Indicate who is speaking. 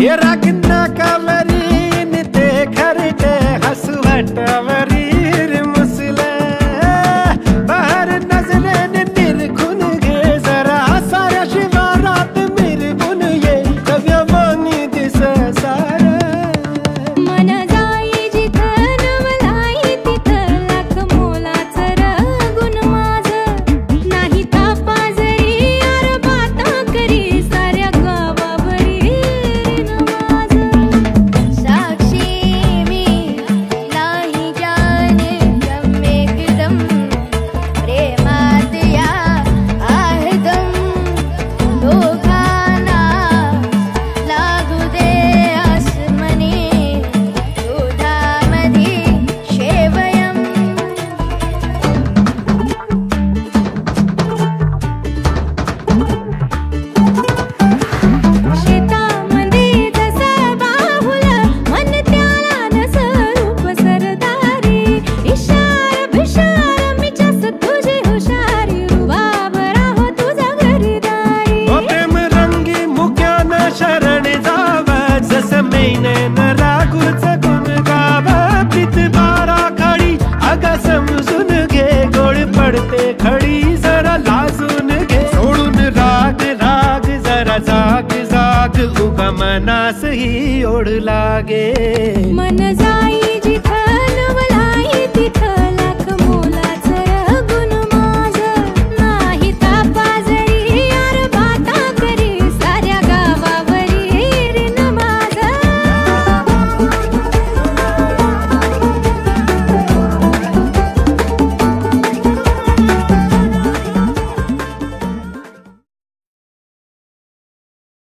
Speaker 1: ये रगना कमरीन ते घर ते हसवट कसम सुन गे गोड़ पड़ते खड़ी जरा लाजुन गे छोड़ुन राग राग जरा जाग जाग। उगा मना सही ओढ़ लागे।
Speaker 2: मन जाए